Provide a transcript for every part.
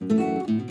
Música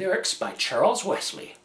Lyrics by Charles Wesley.